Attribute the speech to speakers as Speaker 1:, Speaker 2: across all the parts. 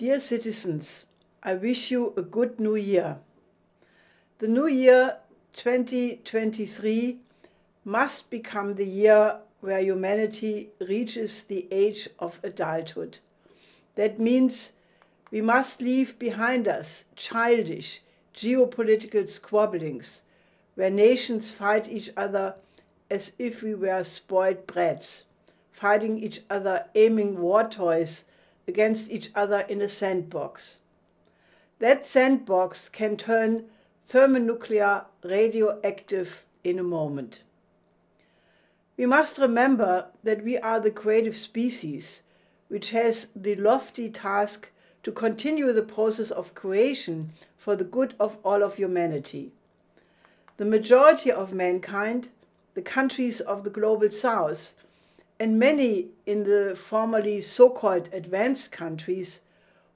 Speaker 1: Dear citizens, I wish you a good new year. The new year 2023 must become the year where humanity reaches the age of adulthood. That means we must leave behind us childish geopolitical squabblings, where nations fight each other as if we were spoiled brats, fighting each other, aiming war toys against each other in a sandbox. That sandbox can turn thermonuclear radioactive in a moment. We must remember that we are the creative species which has the lofty task to continue the process of creation for the good of all of humanity. The majority of mankind, the countries of the global south, and many in the formerly so-called advanced countries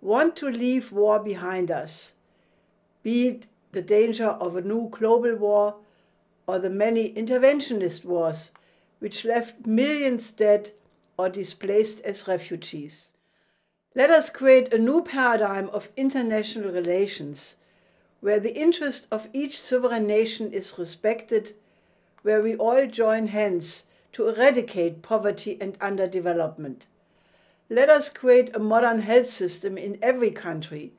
Speaker 1: want to leave war behind us, be it the danger of a new global war or the many interventionist wars which left millions dead or displaced as refugees. Let us create a new paradigm of international relations where the interest of each sovereign nation is respected, where we all join hands to eradicate poverty and underdevelopment. Let us create a modern health system in every country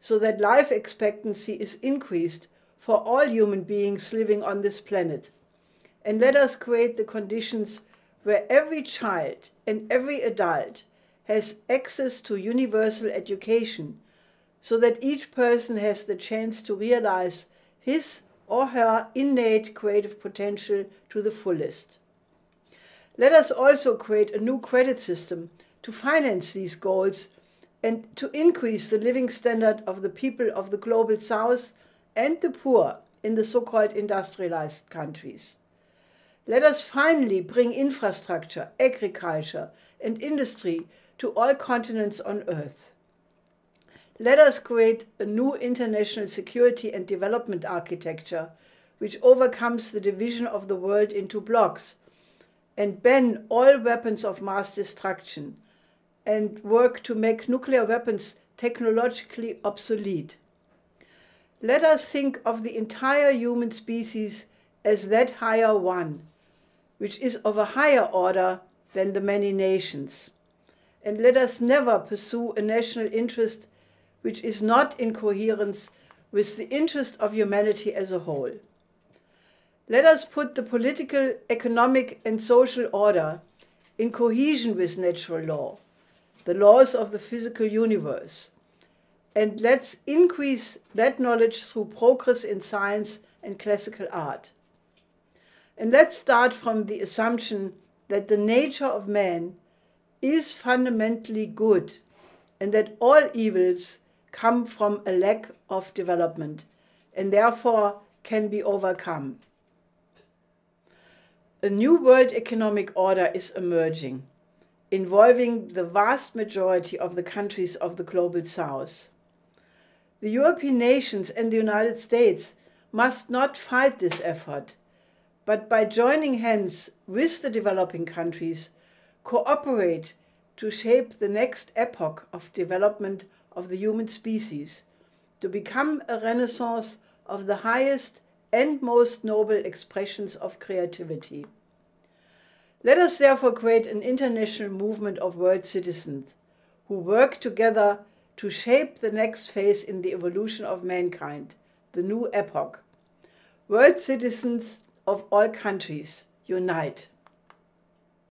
Speaker 1: so that life expectancy is increased for all human beings living on this planet. And let us create the conditions where every child and every adult has access to universal education so that each person has the chance to realize his or her innate creative potential to the fullest. Let us also create a new credit system to finance these goals and to increase the living standard of the people of the global south and the poor in the so-called industrialized countries. Let us finally bring infrastructure, agriculture and industry to all continents on earth. Let us create a new international security and development architecture which overcomes the division of the world into blocks and ban all weapons of mass destruction and work to make nuclear weapons technologically obsolete. Let us think of the entire human species as that higher one, which is of a higher order than the many nations. And let us never pursue a national interest which is not in coherence with the interest of humanity as a whole. Let us put the political, economic, and social order in cohesion with natural law, the laws of the physical universe. And let's increase that knowledge through progress in science and classical art. And let's start from the assumption that the nature of man is fundamentally good and that all evils come from a lack of development and therefore can be overcome a new world economic order is emerging, involving the vast majority of the countries of the global south. The European nations and the United States must not fight this effort, but by joining hands with the developing countries, cooperate to shape the next epoch of development of the human species, to become a renaissance of the highest and most noble expressions of creativity. Let us therefore create an international movement of world citizens who work together to shape the next phase in the evolution of mankind, the new epoch. World citizens of all countries, unite.